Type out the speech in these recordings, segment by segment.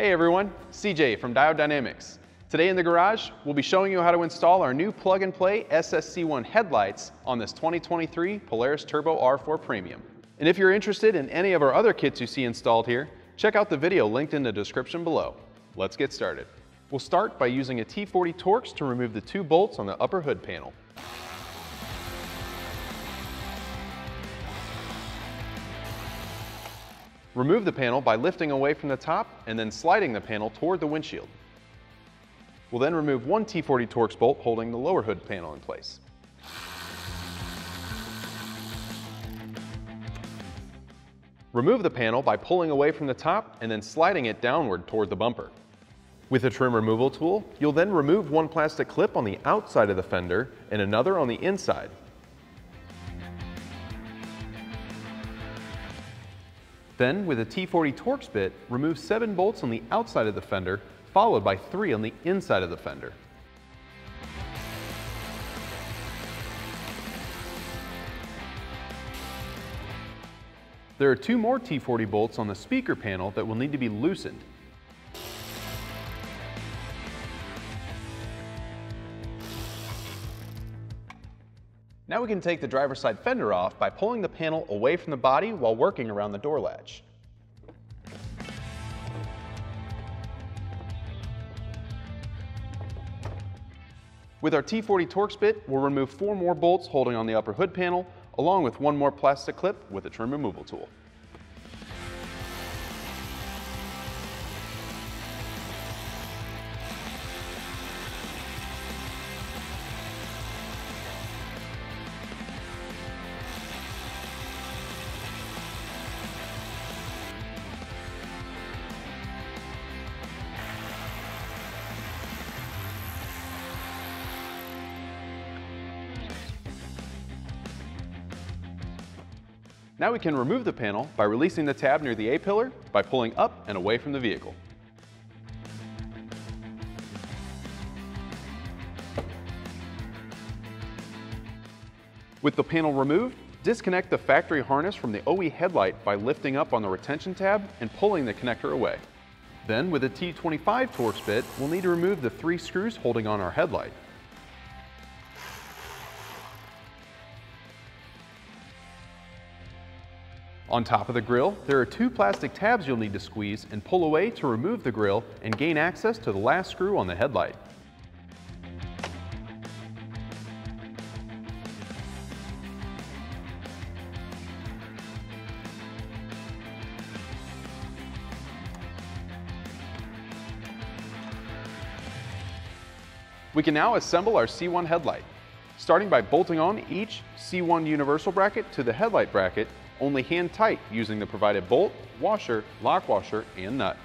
Hey everyone, CJ from Diode Dynamics. Today in the garage, we'll be showing you how to install our new plug-and-play SSC1 headlights on this 2023 Polaris Turbo R4 Premium. And if you're interested in any of our other kits you see installed here, check out the video linked in the description below. Let's get started. We'll start by using a T40 Torx to remove the two bolts on the upper hood panel. Remove the panel by lifting away from the top and then sliding the panel toward the windshield. We'll then remove one T40 Torx bolt holding the lower hood panel in place. Remove the panel by pulling away from the top and then sliding it downward toward the bumper. With a trim removal tool, you'll then remove one plastic clip on the outside of the fender and another on the inside, Then, with a T40 Torx bit, remove seven bolts on the outside of the fender, followed by three on the inside of the fender. There are two more T40 bolts on the speaker panel that will need to be loosened. Now we can take the driver's side fender off by pulling the panel away from the body while working around the door latch. With our T40 Torx bit, we'll remove four more bolts holding on the upper hood panel, along with one more plastic clip with a trim removal tool. Now we can remove the panel by releasing the tab near the A-pillar by pulling up and away from the vehicle. With the panel removed, disconnect the factory harness from the OE headlight by lifting up on the retention tab and pulling the connector away. Then, with a T25 Torx bit, we'll need to remove the three screws holding on our headlight. On top of the grill, there are two plastic tabs you'll need to squeeze and pull away to remove the grill and gain access to the last screw on the headlight. We can now assemble our C1 headlight, starting by bolting on each C1 universal bracket to the headlight bracket only hand tight using the provided bolt, washer, lock washer, and nut.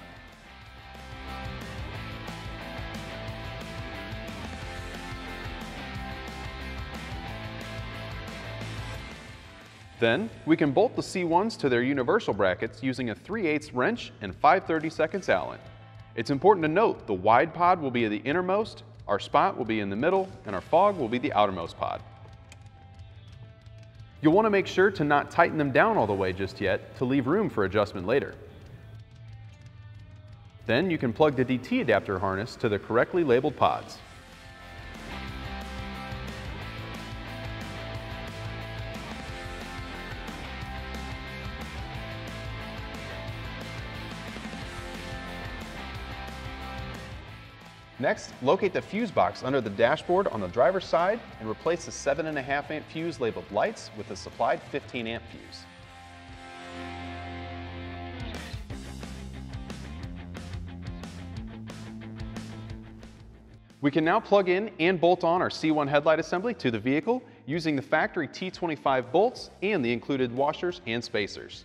Then, we can bolt the C1s to their universal brackets using a 3 8 wrench and 5 32 Allen. It's important to note the wide pod will be the innermost, our spot will be in the middle, and our fog will be the outermost pod. You'll want to make sure to not tighten them down all the way just yet to leave room for adjustment later. Then you can plug the DT adapter harness to the correctly labeled pods. Next, locate the fuse box under the dashboard on the driver's side and replace the 7.5 amp fuse labeled lights with the supplied 15 amp fuse. We can now plug in and bolt on our C1 headlight assembly to the vehicle using the factory T25 bolts and the included washers and spacers.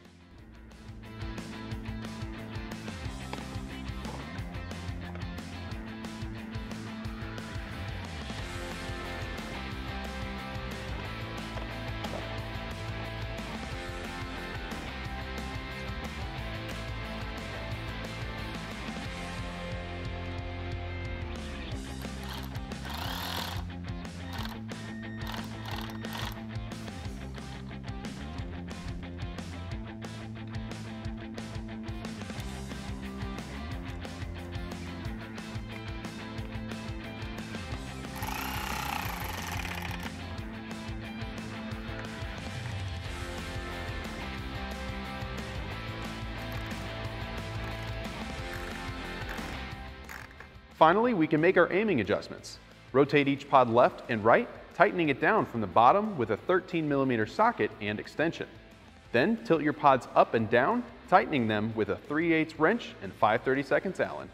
Finally, we can make our aiming adjustments. Rotate each pod left and right, tightening it down from the bottom with a 13 millimeter socket and extension. Then tilt your pods up and down, tightening them with a 3 8 wrench and 5 32 Allen.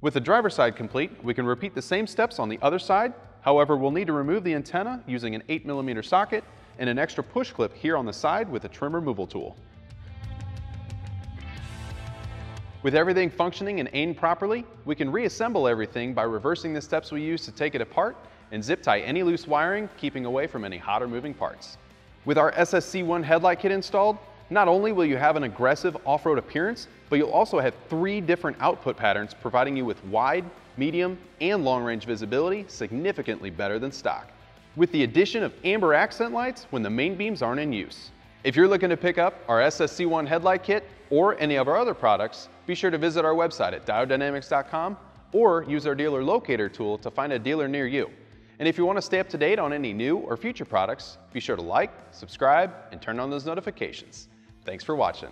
With the driver's side complete, we can repeat the same steps on the other side. However, we'll need to remove the antenna using an 8 millimeter socket and an extra push clip here on the side with a trim removal tool. With everything functioning and aimed properly, we can reassemble everything by reversing the steps we used to take it apart and zip tie any loose wiring, keeping away from any hot or moving parts. With our SSC1 headlight kit installed, not only will you have an aggressive off-road appearance, but you'll also have three different output patterns providing you with wide, medium, and long-range visibility significantly better than stock. With the addition of amber accent lights when the main beams aren't in use. If you're looking to pick up our SSC1 headlight kit or any of our other products, be sure to visit our website at diodedynamics.com or use our dealer locator tool to find a dealer near you. And if you want to stay up to date on any new or future products, be sure to like, subscribe, and turn on those notifications. Thanks for watching.